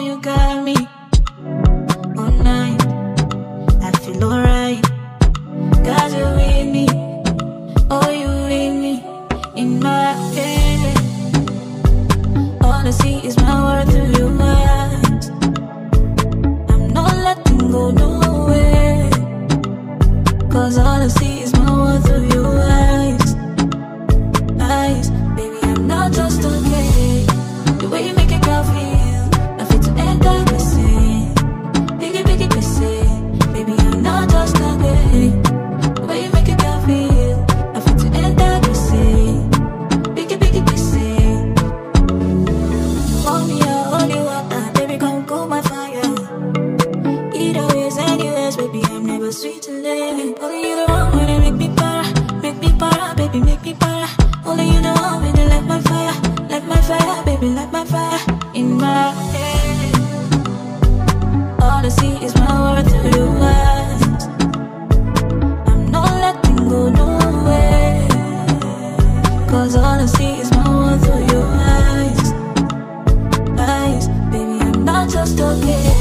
You got me. sweet and lame Only you the one way to make me para Make me para, baby, make me para. Only you know when way to light my fire Light my fire, baby, light my fire In my head. All I see is my world through your eyes I'm not letting go, no way Cause all I see is my world through your eyes Eyes, baby, I'm not just okay